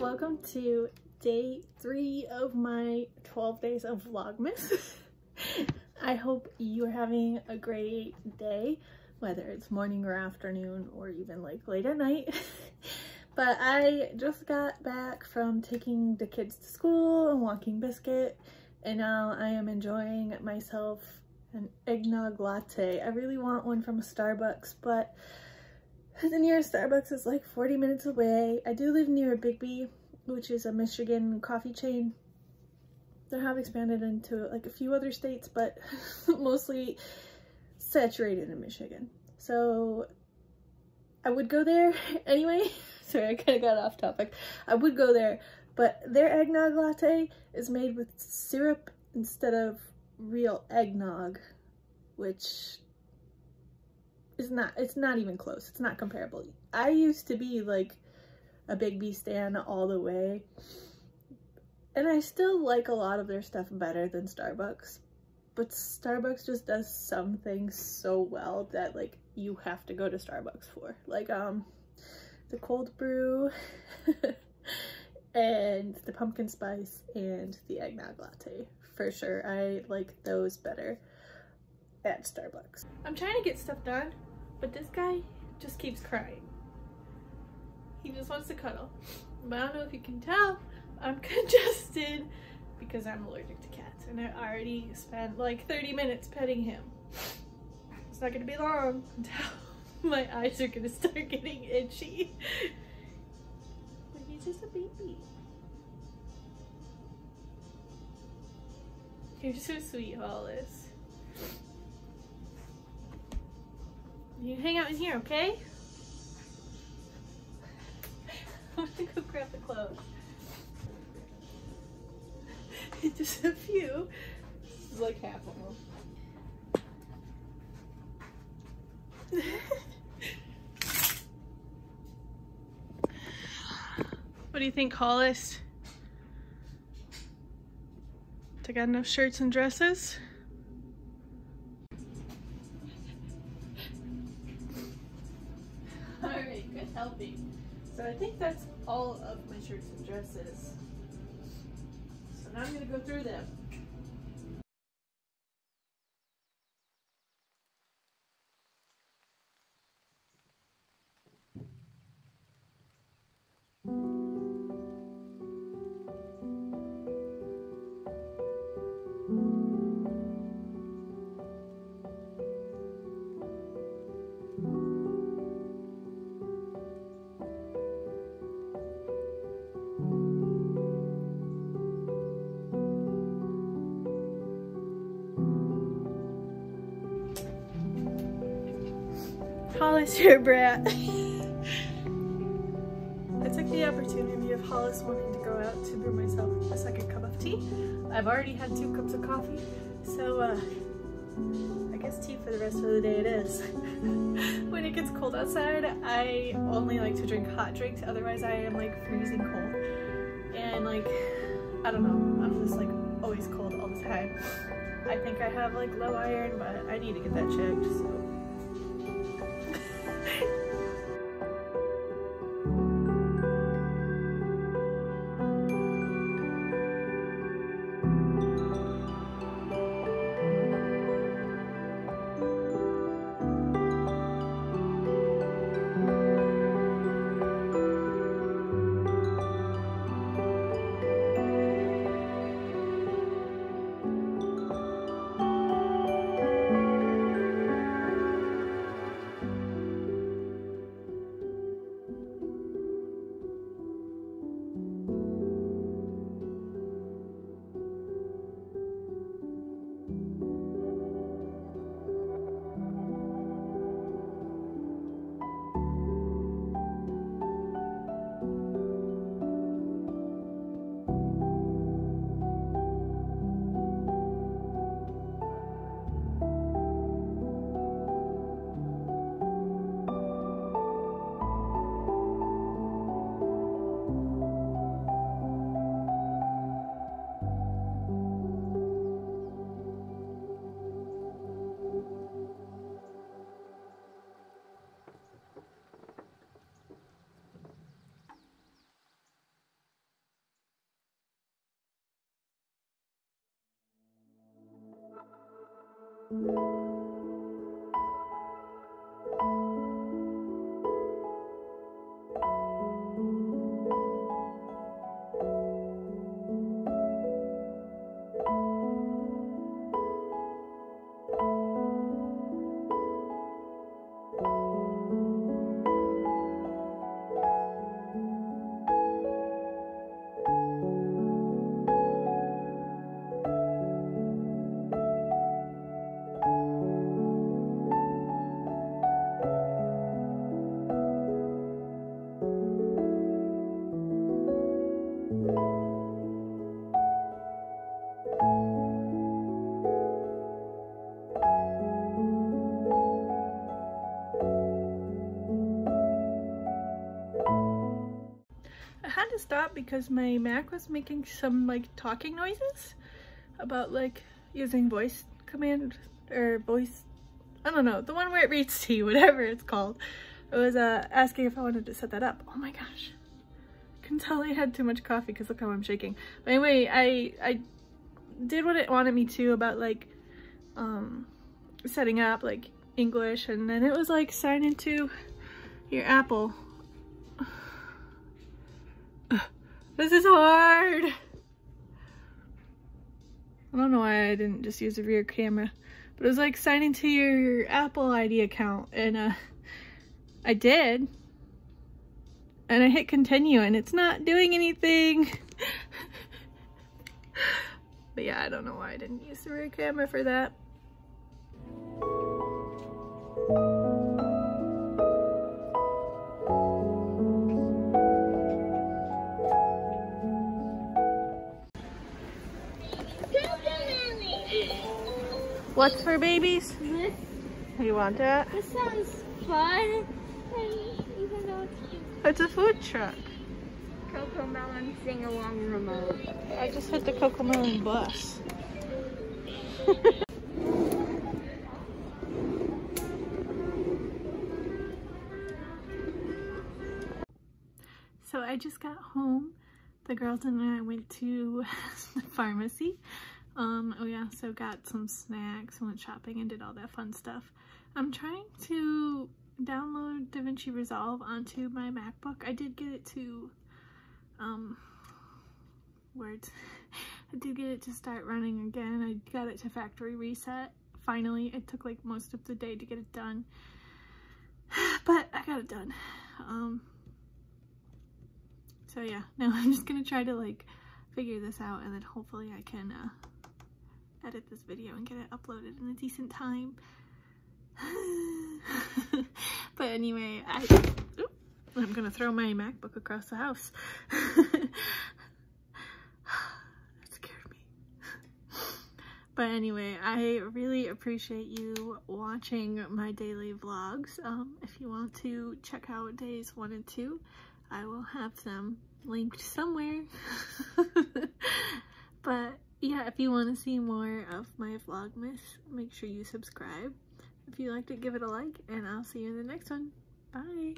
Welcome to day three of my 12 days of Vlogmas. I hope you're having a great day, whether it's morning or afternoon or even like late at night. but I just got back from taking the kids to school and walking Biscuit and now I am enjoying myself an eggnog latte. I really want one from a Starbucks, but the nearest Starbucks is like 40 minutes away. I do live near a Biggby, which is a Michigan coffee chain. They have expanded into like a few other states, but mostly saturated in Michigan. So I would go there anyway. Sorry, I kind of got off topic. I would go there, but their eggnog latte is made with syrup instead of real eggnog, which is not, it's not even close. It's not comparable. I used to be like a Biggby stan all the way. And I still like a lot of their stuff better than Starbucks. But Starbucks just does some things so well that like you have to go to Starbucks for. Like um the cold brew and the pumpkin spice and the eggnog latte. For sure, I like those better at Starbucks. I'm trying to get stuff done, but this guy just keeps crying. He just wants to cuddle. But I don't know if you can tell, I'm congested because I'm allergic to cats and I already spent like 30 minutes petting him. It's not gonna be long until my eyes are gonna start getting itchy. Just a baby. You're so sweet, Hollis. You hang out in here, okay? I'm gonna go grab the clothes. Just a few. This is like half of them. what do you think, Hollis? Took out enough shirts and dresses? Alright, good helping. So I think that's all of my shirts and dresses. So now I'm gonna go through them. Hollis, your brat. I took the opportunity of Hollis wanting to go out to brew myself a second cup of tea. I've already had two cups of coffee, so uh, I guess tea for the rest of the day it is. when it gets cold outside, I only like to drink hot drinks, otherwise I am like freezing cold. And like, I don't know, I'm just like always cold all the time. I think I have like low iron, but I need to get that checked, so. Música to stop because my Mac was making some like talking noises about like using voice command or voice, I don't know, the one where it reads you, whatever it's called. It was uh, asking if I wanted to set that up. Oh my gosh. I Can tell I had too much coffee because look how I'm shaking. But anyway, I, I did what it wanted me to about like um, setting up like English and then it was like sign into your Apple This is hard. I don't know why I didn't just use a rear camera, but it was like signing to your Apple ID account and uh, I did. And I hit continue and it's not doing anything. but yeah, I don't know why I didn't use the rear camera for that. What's for babies? This. You want that? This sounds fun. Even though it's, it's a food truck. CoComelon sing along remote. I just hit the CoComelon bus. so I just got home. The girls and I went to the pharmacy um, oh yeah, so got some snacks, went shopping and did all that fun stuff. I'm trying to download DaVinci Resolve onto my MacBook. I did get it to, um, words. I did get it to start running again. I got it to factory reset. Finally, it took like most of the day to get it done. But I got it done. Um, so yeah, now I'm just gonna try to like figure this out and then hopefully I can uh, edit this video and get it uploaded in a decent time. but anyway, I, I'm gonna throw my MacBook across the house. that scared me. but anyway, I really appreciate you watching my daily vlogs. Um, if you want to check out days one and two, I will have them linked somewhere. but yeah, if you want to see more of my Vlogmas, make sure you subscribe. If you liked it, give it a like, and I'll see you in the next one. Bye!